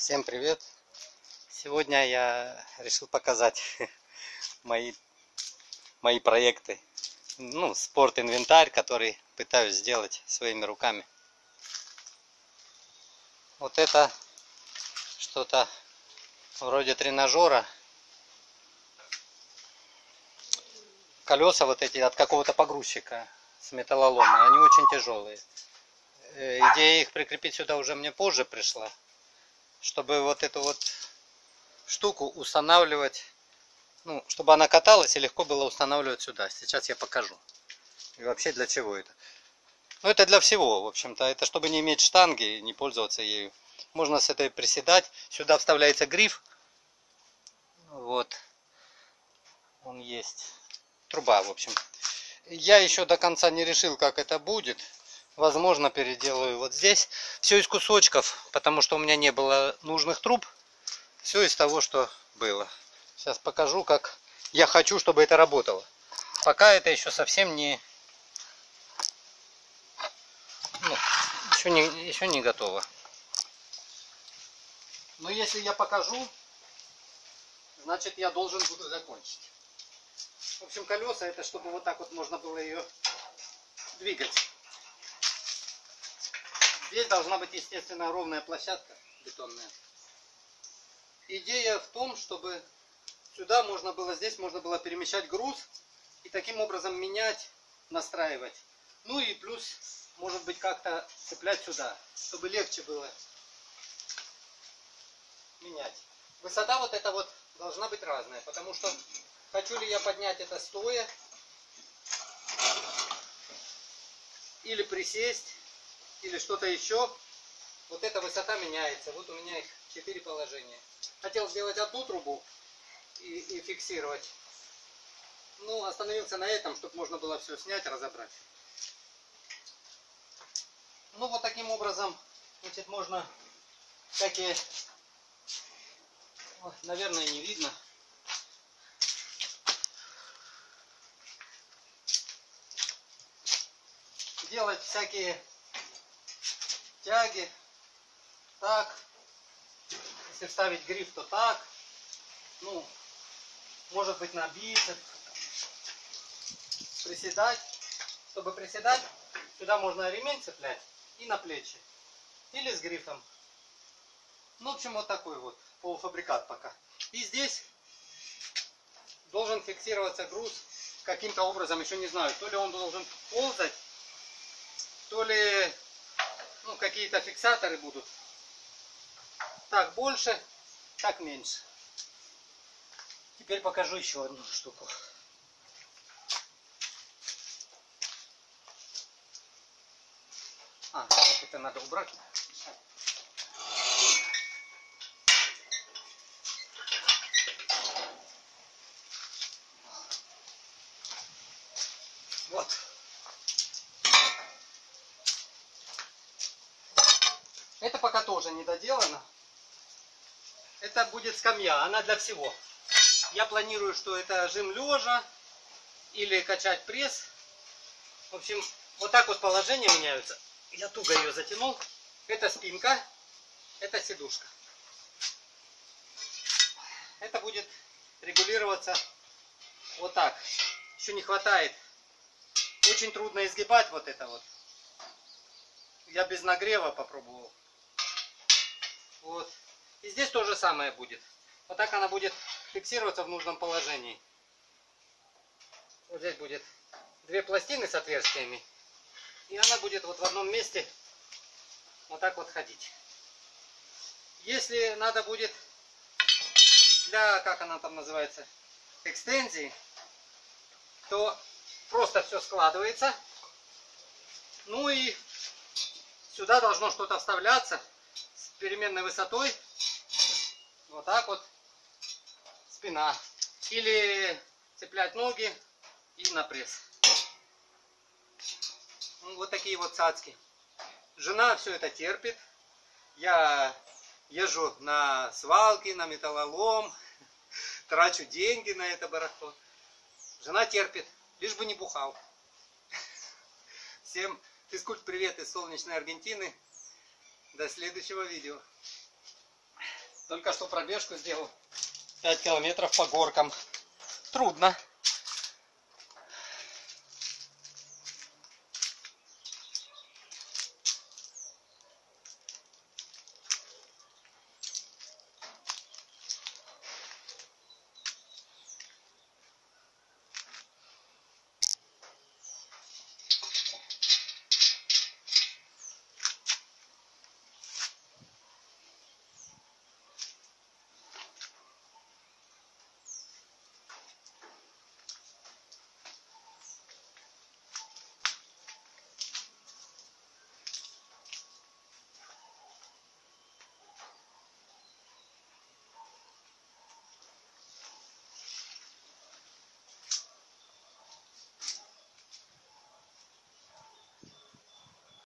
Всем привет! Сегодня я решил показать мои, мои проекты. Ну, спорт-инвентарь, который пытаюсь сделать своими руками. Вот это что-то вроде тренажера. Колеса вот эти от какого-то погрузчика с металлолома. Они очень тяжелые. Э, идея их прикрепить сюда уже мне позже пришла чтобы вот эту вот штуку устанавливать, ну, чтобы она каталась и легко было устанавливать сюда. Сейчас я покажу. И вообще для чего это. Ну, это для всего, в общем-то. Это чтобы не иметь штанги, не пользоваться ею. Можно с этой приседать. Сюда вставляется гриф. Вот. Он есть. Труба, в общем. Я еще до конца не решил, как это будет возможно переделаю вот здесь. Все из кусочков, потому что у меня не было нужных труб. Все из того, что было. Сейчас покажу, как я хочу, чтобы это работало. Пока это еще совсем не... Ну, еще, не еще не готово. Но если я покажу, значит я должен буду закончить. В общем, колеса это чтобы вот так вот можно было ее двигать. Здесь должна быть, естественно, ровная площадка бетонная. Идея в том, чтобы сюда можно было, здесь можно было перемещать груз и таким образом менять, настраивать. Ну и плюс, может быть, как-то цеплять сюда, чтобы легче было менять. Высота вот эта вот должна быть разная, потому что хочу ли я поднять это стоя или присесть или что-то еще, вот эта высота меняется. Вот у меня их четыре положения. Хотел сделать одну трубу и, и фиксировать. Ну, остановился на этом, чтобы можно было все снять, разобрать. Ну, вот таким образом, значит, можно всякие, наверное, не видно. Делать всякие тяги. Так. Если вставить гриф, то так. Ну, может быть на бицеп. Приседать. Чтобы приседать, сюда можно ремень цеплять и на плечи. Или с грифом. Ну, в общем, вот такой вот полуфабрикат пока. И здесь должен фиксироваться груз каким-то образом, еще не знаю, то ли он должен ползать, то ли ну, какие-то фиксаторы будут. Так больше, так меньше. Теперь покажу еще одну штуку. А, это надо убрать. Вот. Тоже не доделано. Это будет скамья, она для всего. Я планирую, что это жим лежа или качать пресс. В общем, вот так вот положения меняются. Я туго ее затянул. Это спинка, это сидушка. Это будет регулироваться вот так. Еще не хватает. Очень трудно изгибать вот это вот. Я без нагрева попробовал. Вот. И здесь то же самое будет. Вот так она будет фиксироваться в нужном положении. Вот здесь будет две пластины с отверстиями. И она будет вот в одном месте вот так вот ходить. Если надо будет для, как она там называется, экстензии, то просто все складывается. Ну и сюда должно что-то вставляться переменной высотой. Вот так вот. Спина. Или цеплять ноги и на пресс. Ну, вот такие вот цацки. Жена все это терпит. Я езжу на свалки, на металлолом. Трачу деньги на это барахло. Жена терпит, лишь бы не бухал. Всем физкульт привет из солнечной Аргентины. До следующего видео. Только что пробежку сделал. 5 километров по горкам. Трудно.